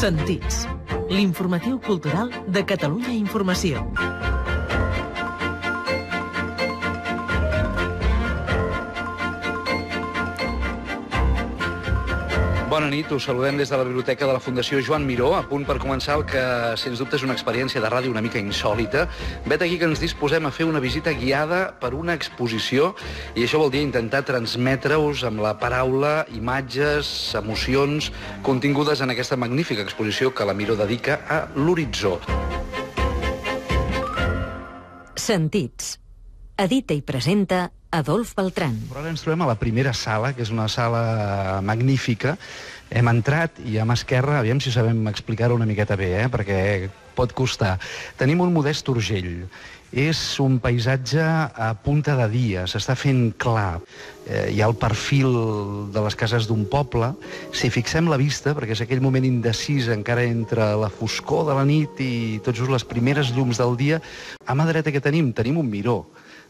Sentits. L'informatiu cultural de Catalunya Informació. Bona nit, us saludem des de la Biblioteca de la Fundació Joan Miró, a punt per començar el que, sens dubte, és una experiència de ràdio una mica insòlita. Vet aquí que ens disposem a fer una visita guiada per una exposició i això vol dir intentar transmetre-us amb la paraula imatges, emocions contingudes en aquesta magnífica exposició que la Miró dedica a l'horitzó. Sentits. Edita i presenta Adolf Beltran. Però ara ens trobem a la primera sala, que és una sala magnífica. Hem entrat i a mà esquerra, aviam si sabem explicar-ho una miqueta bé, eh? perquè pot costar. Tenim un modest urgell. És un paisatge a punta de dia, s'està fent clar. Eh, hi ha el perfil de les cases d'un poble. Si fixem la vista, perquè és aquell moment indecis encara entre la foscor de la nit i tot just les primeres llums del dia, a mà dreta que tenim? Tenim un miró.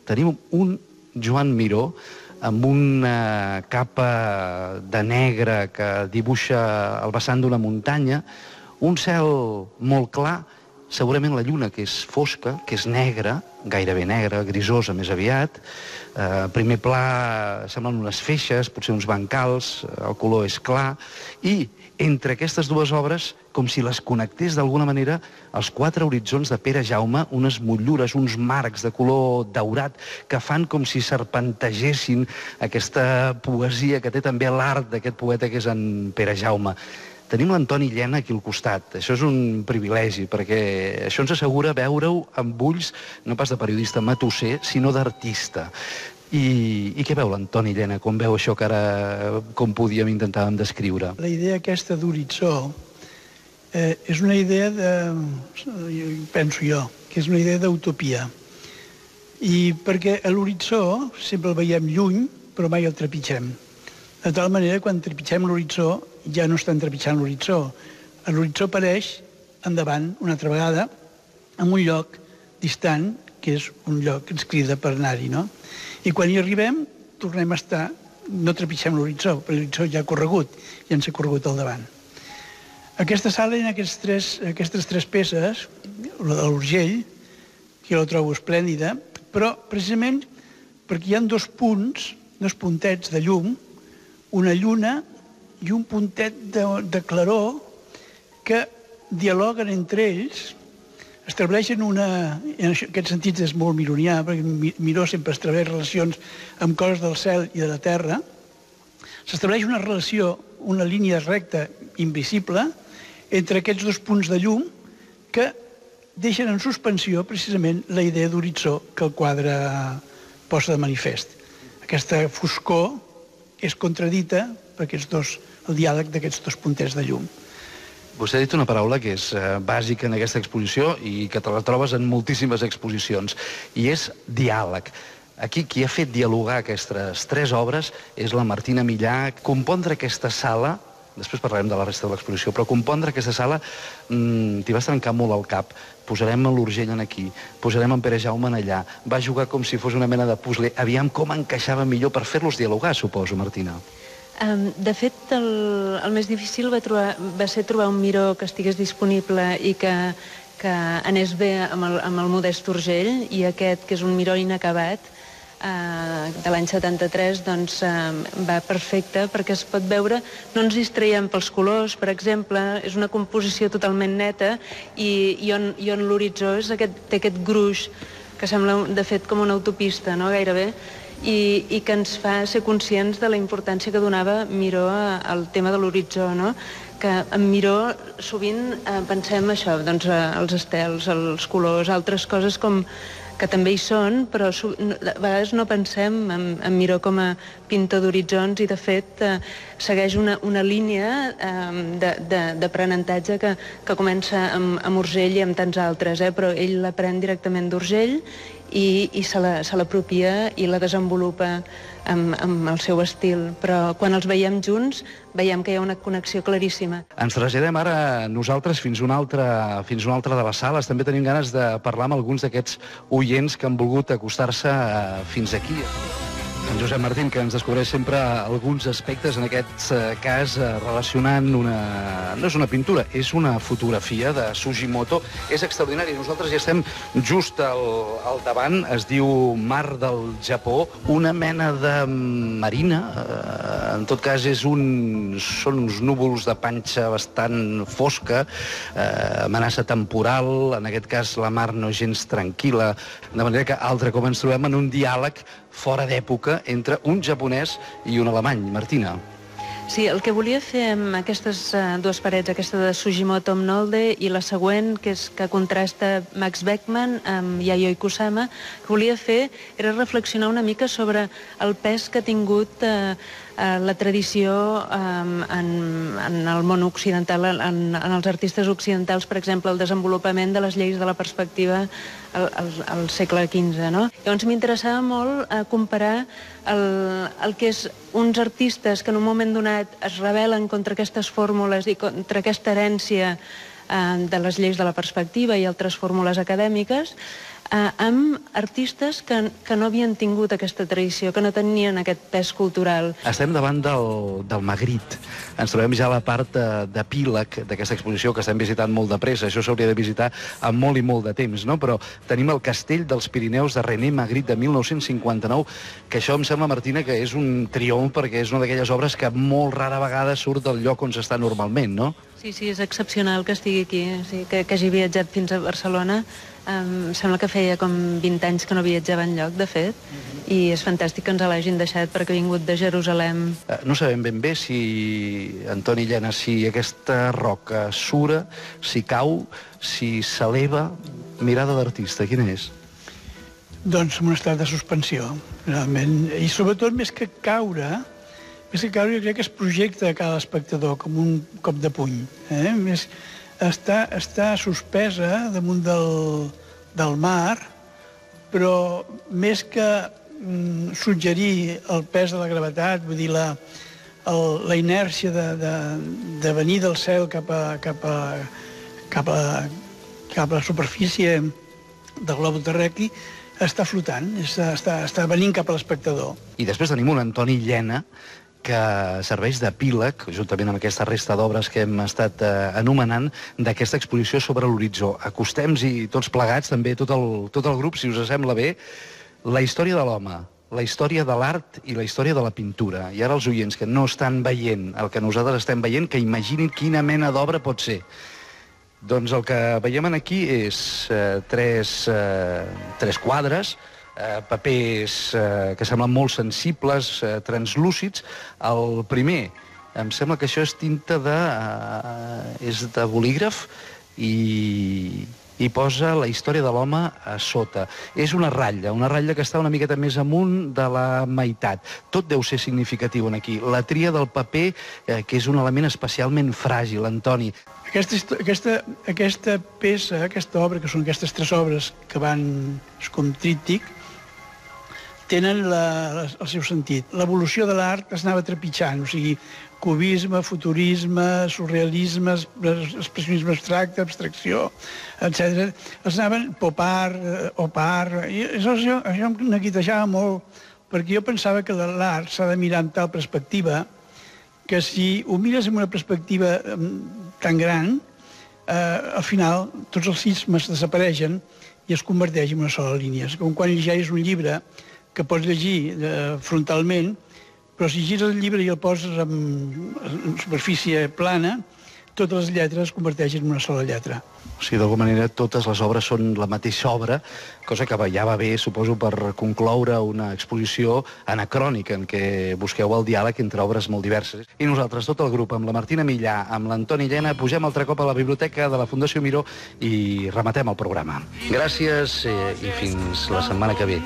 Tenim un Joan Miró, amb una capa de negre que dibuixa el vessant d'una muntanya, un cel molt clar, segurament la lluna, que és fosca, que és negra, gairebé negra, grisosa més aviat. Eh, primer pla semblen unes feixes, potser uns bancals, el color és clar, i entre aquestes dues obres, com si les connectés d'alguna manera, els quatre horitzons de Pere Jaume, unes motllures, uns marcs de color daurat, que fan com si serpentegessin aquesta poesia que té també l'art d'aquest poeta que és en Pere Jaume. Tenim l'Antoni Llena aquí al costat. Això és un privilegi, perquè això ens assegura veure-ho amb ulls, no pas de periodista matusser, sinó d'artista. I, I què veu l'Antoni Llena, com veu això que ara, com podíem intentàvem descriure? La idea aquesta d'horitzó eh, és una idea de, penso jo, que és una idea d'utopia. I perquè a l'horitzó sempre el veiem lluny, però mai el trepitgem. De tal manera, quan trepitgem l'horitzó, ja no estem trepitjant l'horitzó. L'horitzó apareix endavant una altra vegada en un lloc distant, que és un lloc que ens crida per anar-hi, no? I quan hi arribem, tornem a estar, no trepitgem l'horitzó, perquè l'horitzó ja ha corregut, ja ens ha corregut al davant. Aquesta sala, en aquests tres, aquestes tres peces, la de l'Urgell, que jo la trobo esplèndida, però precisament perquè hi han dos punts, dos puntets de llum, una lluna i un puntet de, de claror que dialoguen entre ells, estableixen una... En aquest sentit és molt mironià, perquè Miró sempre estableix relacions amb coses del cel i de la terra. S'estableix una relació, una línia recta invisible, entre aquests dos punts de llum que deixen en suspensió precisament la idea d'horitzó que el quadre posa de manifest. Aquesta foscor és contradita aquests dos, el diàleg d'aquests dos punters de llum. Vostè ha dit una paraula que és eh, bàsica en aquesta exposició i que te la trobes en moltíssimes exposicions, i és diàleg. Aquí qui ha fet dialogar aquestes tres obres és la Martina Millà. Compondre aquesta sala, després parlarem de la resta de l'exposició, però compondre aquesta sala mmm, t'hi vas trencar molt al cap. Posarem l'Urgell en aquí, posarem en Pere Jaume en allà. Va jugar com si fos una mena de puzzle. Aviam com encaixava millor per fer-los dialogar, suposo, Martina. Um, de fet, el, el més difícil va, trobar, va ser trobar un miró que estigués disponible i que, que anés bé amb el, amb el modest Urgell i aquest, que és un miró inacabat, uh, de l'any 73, doncs uh, va perfecte perquè es pot veure, no ens distraiem pels colors, per exemple, és una composició totalment neta i, i on, i on l'horitzó té aquest gruix que sembla, de fet, com una autopista, no?, gairebé, i, i que ens fa ser conscients de la importància que donava Miró al tema de l'horitzó, no? que en Miró sovint eh, pensem això, doncs, eh, els estels, els colors, altres coses com que també hi són, però a vegades no pensem en, en Miró com a pintor d'horitzons i, de fet, eh, segueix una, una línia eh, d'aprenentatge que, que comença amb, amb Urgell i amb tants altres, eh, però ell l'aprèn directament d'Urgell i, i se l'apropia la, i la desenvolupa amb, amb el seu estil, però quan els veiem junts veiem que hi ha una connexió claríssima. Ens traslladem ara nosaltres fins a una altra, fins a una altra de les sales. També tenim ganes de parlar amb alguns d'aquests oients que han volgut acostar-se eh, fins aquí. En Josep Martín, que ens descobreix sempre alguns aspectes, en aquest eh, cas eh, relacionant una... no és una pintura, és una fotografia de Sugimoto. És extraordinari. Nosaltres ja estem just al, al davant, es diu Mar del Japó, una mena de marina, eh, en tot cas és un... són uns núvols de panxa bastant fosca, amenaça temporal, en aquest cas la mar no gens tranquil·la, de manera que altre com ens trobem en un diàleg fora d'època entre un japonès i un alemany. Martina. Sí, el que volia fer amb aquestes uh, dues parets, aquesta de Sugimoto amb Nolde i la següent, que és que contrasta Max Beckmann amb Yayoi Kusama, que volia fer era reflexionar una mica sobre el pes que ha tingut uh, uh, la tradició um, en, en el món occidental, en, en els artistes occidentals, per exemple, el desenvolupament de les lleis de la perspectiva al, al, al segle XV. No? Llavors m'interessava molt uh, comparar el, el que és uns artistes que en un moment donat es rebel·len contra aquestes fórmules i contra aquesta herència eh, de les lleis de la perspectiva i altres fórmules acadèmiques, eh, amb artistes que, que no havien tingut aquesta tradició, que no tenien aquest pes cultural. Estem davant del, del Magritte. Ens trobem ja a la part eh, d'epíleg d'aquesta exposició que estem visitant molt de pressa. Això s'hauria de visitar amb molt i molt de temps, no? Però tenim el Castell dels Pirineus de René Magritte de 1959, que això em sembla, Martina, que és un triomf perquè és una d'aquelles obres que molt rara vegada surt del lloc on s'està normalment, no? Sí, sí, és excepcional que estigui aquí, sí, que, que hagi viatjat fins a Barcelona. Em sembla que feia com 20 anys que no viatjava enlloc, de fet, mm -hmm. i és fantàstic que ens l'hagin deixat perquè ha vingut de Jerusalem. Eh, no sabem ben bé si, Antoni Llena, si aquesta roca sura, si cau, si s'eleva, mirada d'artista, quina és? Doncs en un estat de suspensió, realment. I sobretot, més que caure, més que caure, jo crec que es projecta a cada espectador com un cop de puny. Eh? Més, està, està suspesa damunt del, del mar, però més que mm, suggerir el pes de la gravetat, vull dir, la, el, la inèrcia de, de, de venir del cel cap a, cap a, cap a, cap a la superfície del globo terraqui, està flotant, està, està, està venint cap a l'espectador. I després tenim un Antoni Llena, que serveix d'epíleg, juntament amb aquesta resta d'obres que hem estat eh, anomenant, d'aquesta exposició sobre l'horitzó. Acostem-hi tots plegats, també tot el, tot el grup, si us sembla bé, la història de l'home, la història de l'art i la història de la pintura. I ara els oients que no estan veient el que nosaltres estem veient, que imaginin quina mena d'obra pot ser. Doncs el que veiem aquí és eh, tres, eh, tres quadres, eh, papers eh, que semblen molt sensibles, eh, translúcids. El primer, em sembla que això és tinta de... Eh, és de bolígraf i, i posa la història de l'home a sota. És una ratlla, una ratlla que està una miqueta més amunt de la meitat. Tot deu ser significatiu en aquí. La tria del paper, eh, que és un element especialment fràgil, Antoni. Aquesta, aquesta, aquesta peça, aquesta obra, que són aquestes tres obres que van com tríptic, tenen la, el seu sentit. L'evolució de l'art es anava trepitjant, o sigui, cubisme, futurisme, surrealisme, expressionisme abstracte, abstracció, etc. Els anaven pop art, eh, op art... I això, això, això em neguitejava molt, perquè jo pensava que l'art s'ha de mirar amb tal perspectiva que si ho mires amb una perspectiva tan gran, eh, al final tots els sismes desapareixen i es converteix en una sola línia. És com quan llegeix un llibre que pots llegir eh, frontalment, però si gires el llibre i el poses en, en superfície plana, totes les lletres es converteixen en una sola lletra. O sigui, d'alguna manera, totes les obres són la mateixa obra, cosa que ja va bé, suposo, per concloure una exposició anacrònica en què busqueu el diàleg entre obres molt diverses. I nosaltres, tot el grup, amb la Martina Millà, amb l'Antoni Llena, pugem altre cop a la biblioteca de la Fundació Miró i rematem el programa. Gràcies eh, i fins la setmana que ve.